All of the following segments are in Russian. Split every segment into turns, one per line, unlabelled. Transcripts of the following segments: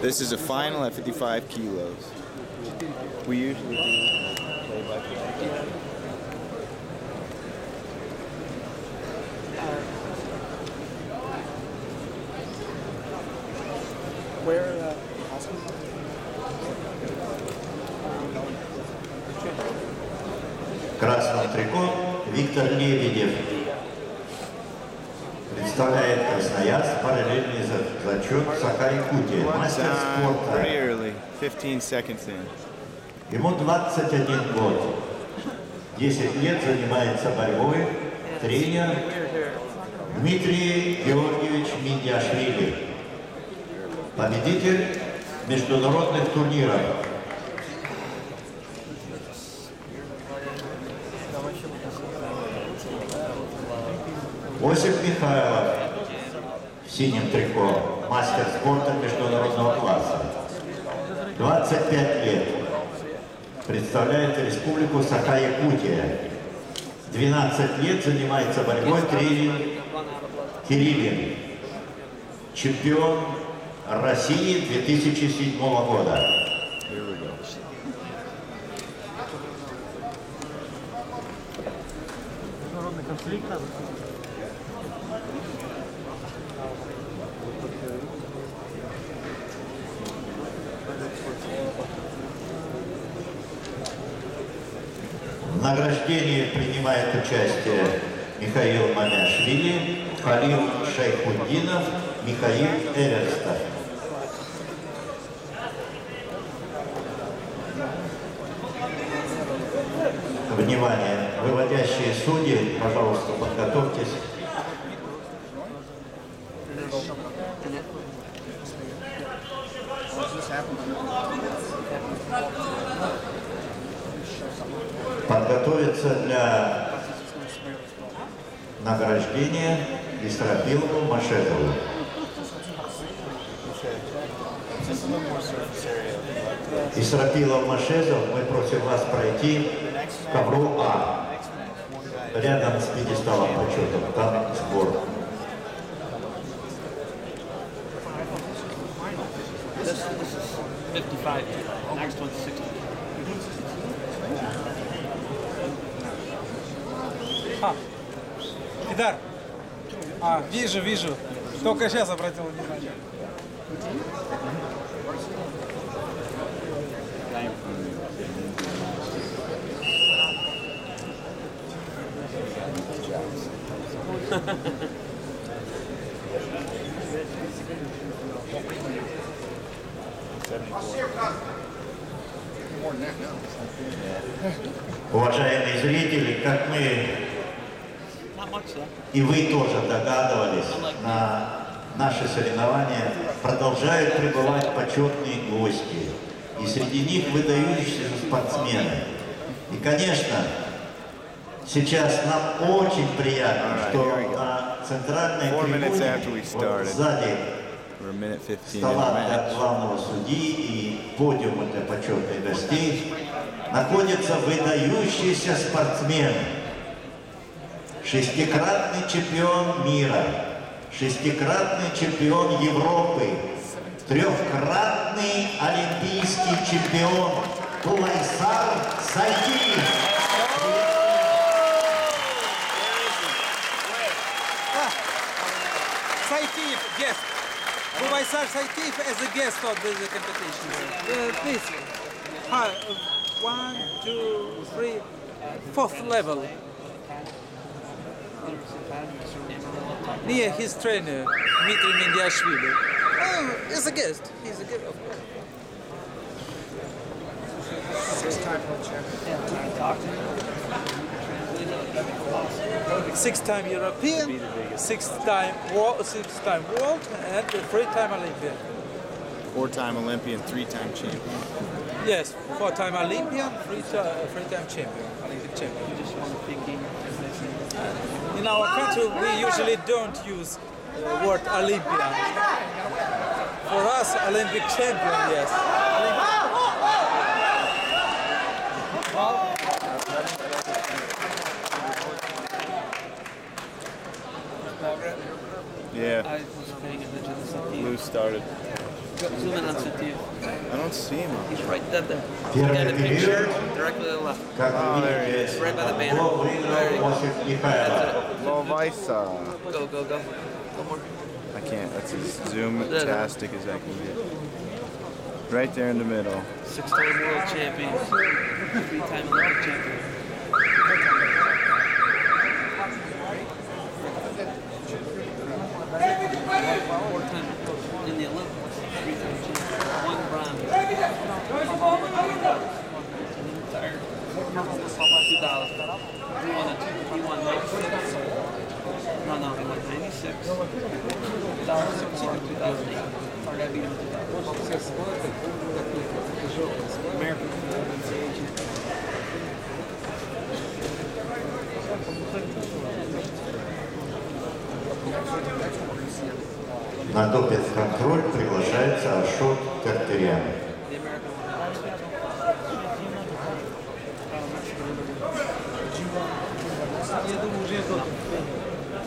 This is a final at 55 kilos. We usually do play by play.
Where, uh,
красном трико Виктор Лебедев Представляет Красноярск, параллельный за- зачет Саха-Якутия, мастер спорта.
early, 15 seconds in.
Ему 21 год. 10 лет занимается борьбой. Тренер Дмитрий Георгиевич Миньяшвили. Победитель международных турниров. Осип Михайлов в синем трико, мастер спорта международного класса. 25 лет. Представляет республику Саха-Якутия. 12 лет занимается борьбой тренер Кириллин. Чемпион России 2007 года.
Международный конфликт.
Награждении принимает участие Михаил Мамяшвили, Халил Шайхуддинов, Михаил Эверстов. Внимание! Выводящие судьи, пожалуйста, подготовьтесь. Подготовиться для награждения Исрапилову Машетову. Исрапилов Машезов, мы просим вас пройти к ковру А. Рядом с пьедесталом почета. Там сбор.
55. Next one's 60.
Идар. А, вижу, вижу. Только сейчас обратил внимание.
Уважаемые зрители, как мы. И вы тоже догадывались, на наши соревнования продолжают прибывать почетные гости. И среди них выдающиеся спортсмены. И, конечно, сейчас нам очень приятно, что на центральной трибуне, вот сзади
We're a minute 15 in the
стола для главного судьи и подиума для почетных гостей находится выдающийся спортсмен, шестикратный чемпион мира, шестикратный чемпион Европы, трехкратный олимпийский чемпион Кулайсар Сайтиев.
Saitiev, guest. Kuvaisar Saitiev as a guest of the competition. Uh, please. Hi, uh, one, two, three, fourth level. Near his trainer, Dmitry Mendiashvili. Oh, as a guest. He's a guest, of course. Six-time European, six-time world, six-time world, and three-time Olympian.
Four-time Olympian, three-time champion.
Yes, four-time Olympian, three-time, three-time champion, Olympic champion. In our country, we usually don't use the word Olympian. For us, Olympic champion, yes.
Yeah, loose started.
Zoom in on Sativ.
I don't see him.
He's right there. there. Look at the
picture,
directly to the left.
Oh, there he
is.
Right by the banner.
There
you
go. Go, go, go. One more.
I can't. That's as zoom-tastic as I can get. Right there in the middle.
Six-time world champion. Three-time Olympic champion. 96. 2016 or 2008. Or that beat him in 2000. American NCAA champion.
На допинг-контроль приглашается Ашот Картерян.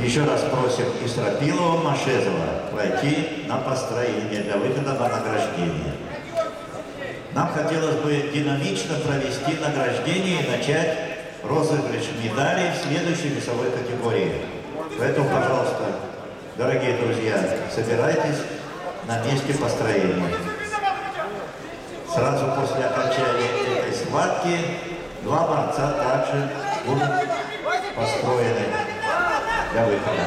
Еще раз просим Исрапилова Машезова пройти на построение для выхода на награждение. Нам хотелось бы динамично провести награждение и начать розыгрыш медалей в следующей весовой категории. Поэтому, пожалуйста, дорогие друзья, собирайтесь на месте построения. Сразу после окончания этой схватки два борца также будут построены для выхода.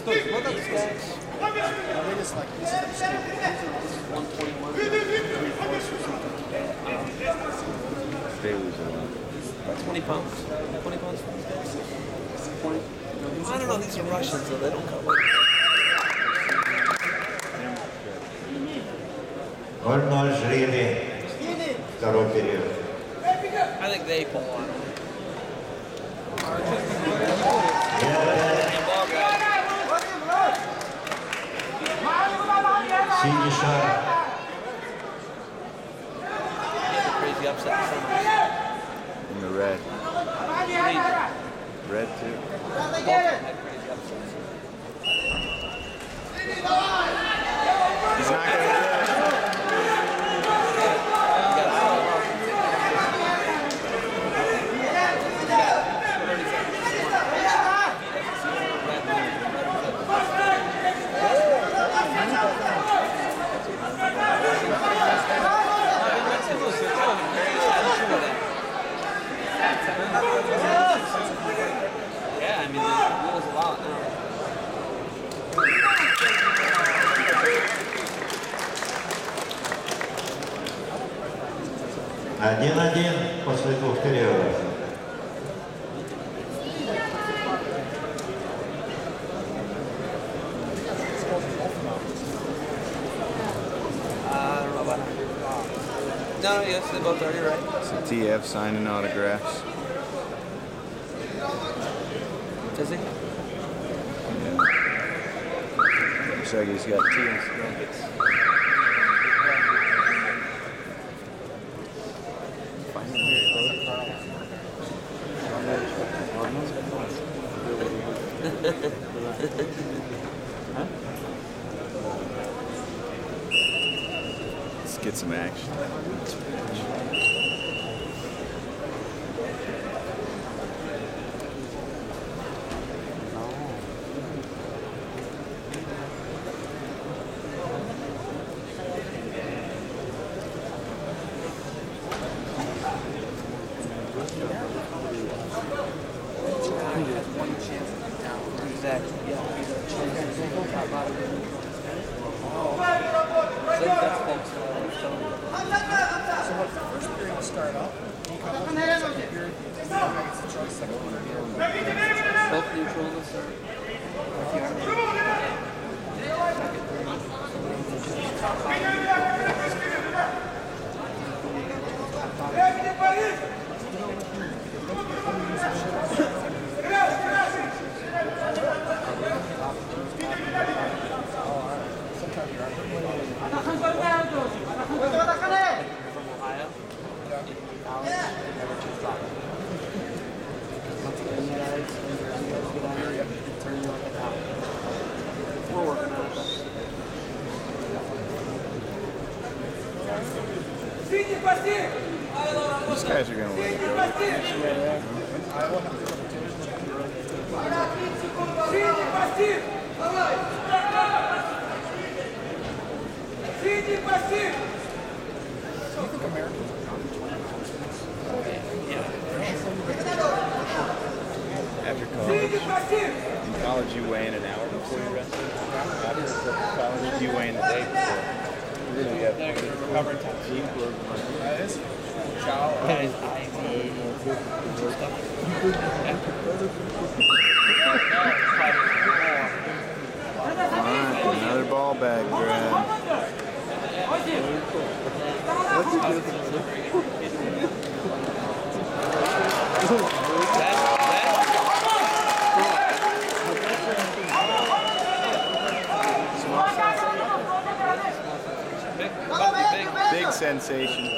Стой, вот это стой.
They lose a lot.
About 20 pounds. 20 pounds for these guys. 20. I don't know, these are Russians, so they don't cut
0-0 жребий. Второй период.
I think they pull on them.
И опять
And ball guy.
синий шар.
Crazy upset in front of us.
In the red. Red too.
Both had crazy upsets.
He's not gonna do
Один-один после двух периодов.
I don't know about that. No, yes, they both are. You're right.
So TF signing autographs.
Does he?
Looks like he's got TF some action.
Exactly. So that's folks. So
what the first period will start off, start.
If These guys are gonna win. After college, in college you weigh in an hour before you wrestle. College you weigh in the day before another ball bag grab.
That's
good sensation.